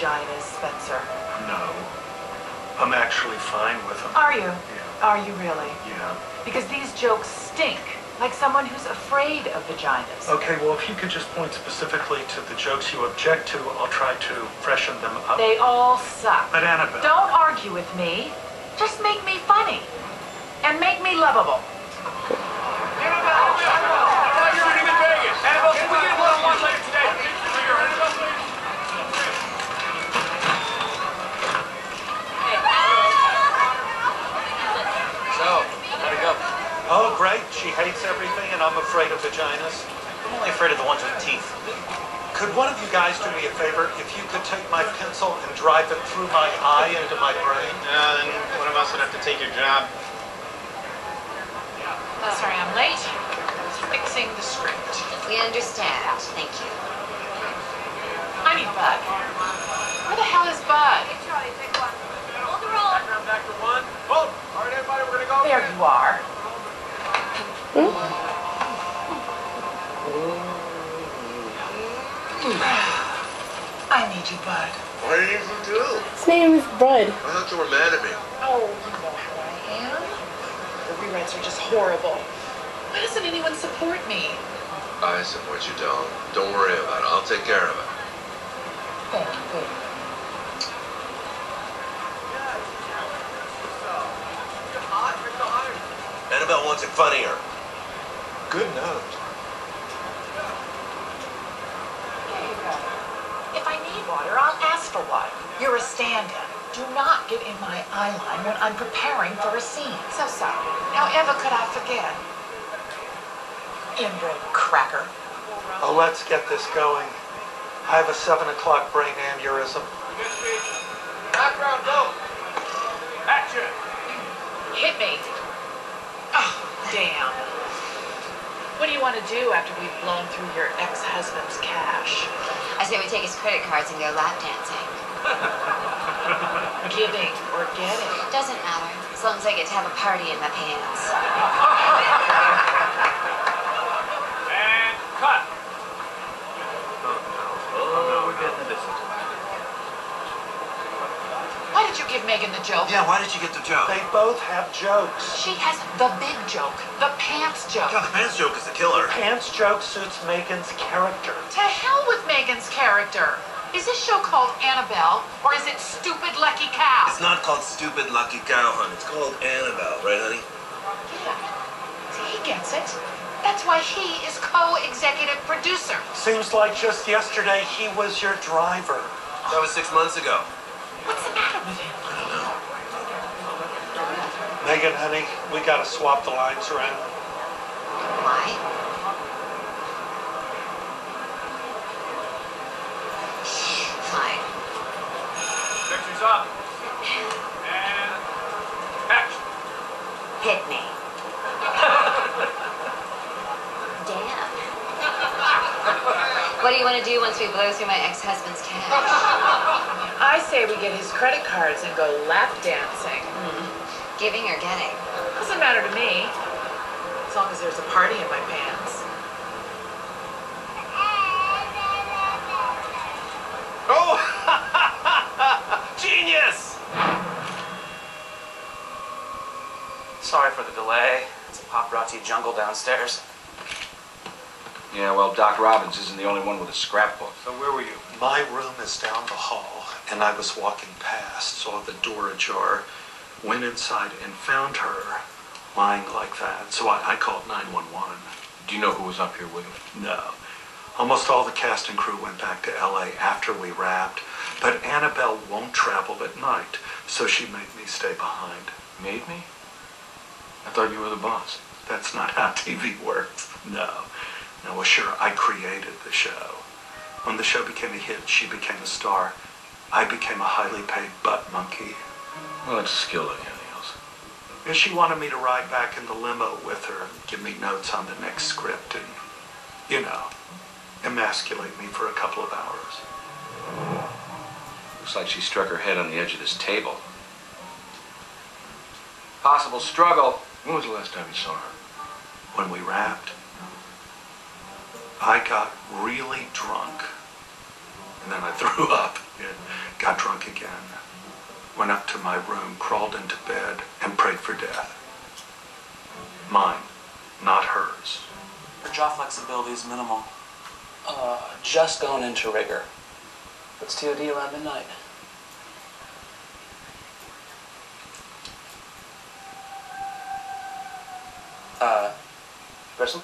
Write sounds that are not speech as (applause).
vaginas, Spencer. No. I'm actually fine with them. Are you? Yeah. Are you really? Yeah. Because these jokes stink, like someone who's afraid of vaginas. Okay, well, if you could just point specifically to the jokes you object to, I'll try to freshen them up. They all suck. But Annabelle. Don't argue with me. Just make me funny. And make me lovable. So, how'd it go? Oh, great. She hates everything, and I'm afraid of vaginas. I'm only afraid of the ones with teeth. Could one of you guys do me a favor? If you could take my pencil and drive it through my eye into my brain? Uh, then one of us would have to take your job. Oh, sorry, I'm late. Fixing the script. We understand. Thank you. I need Bud. Where the hell is Bud? Back to one. Well, all right, everybody, we're gonna go. There you are. Hmm? I need you, Bud. What did you do? His name is Bud. I thought you were mad at me. Oh, you know how I am. The rewrites are just horrible. Why doesn't anyone support me? I support you, Dawn. Don't worry about it. I'll take care of it. Thank you, good. Annabelle wants funnier. Good note. Here you go. If I need water, I'll ask for water. You're a stand-in. Do not get in my eye line when I'm preparing for a scene. So sorry. However could I forget? Inbred cracker. Oh, let's get this going. I have a 7 o'clock brain aneurysm. Background, go. Action. Hit me. Damn. What do you want to do after we've blown through your ex-husband's cash? I say we take his credit cards and go lap dancing. (laughs) Giving or getting? Doesn't matter, as long as I get to have a party in my pants. (laughs) And cut. Oh, we're getting this. Why did you give Megan the joke? Yeah, why did you get the joke? They both have jokes. She has the big joke, the pants joke. Yeah, the pants joke is the killer. Pants joke suits Megan's character. To hell with Megan's character. Is this show called Annabelle or is it Stupid Lucky Cow? It's not called Stupid Lucky Cow, hon. It's called Annabelle, right, honey? Yeah. See, he gets it. That's why he is co-executive producer. Seems like just yesterday he was your driver. That was six months ago. What's the matter with him? I don't know. Megan, honey, we gotta swap the lines around. Why? Fine. Pictures up. And action. Hit me. Damn. What do you want to do once we blow through my ex-husband's cash? I say we get his credit cards and go lap dancing. Giving or getting? Doesn't matter to me. As long as there's a party in my pants. Oh! (laughs) Genius! Sorry for the delay. It's a paparazzi jungle downstairs. Yeah, well, Doc Robbins isn't the only one with a scrapbook. So where were you? My room is down the hall, and I was walking past, saw the door ajar, went inside and found her lying like that. So I, I called 911. Do you know who was up here with him? No. Almost all the cast and crew went back to LA after we wrapped, but Annabelle won't travel at night, so she made me stay behind. Made me? I thought you were the boss. That's not how TV works. No. No, well, sure, I created the show. When the show became a hit, she became a star. I became a highly paid butt monkey. Well, it's a skill like anything else. And she wanted me to ride back in the limo with her and give me notes on the next script and, you know, emasculate me for a couple of hours. Looks like she struck her head on the edge of this table. Possible struggle. When was the last time you saw her? When we wrapped, I got really drunk And then I (laughs) threw up. and Got drunk again. Went up to my room, crawled into bed, and prayed for death. Mine, not hers. Her jaw flexibility is minimal. Uh, just going into rigor. What's TOD around midnight? Uh, Grissom?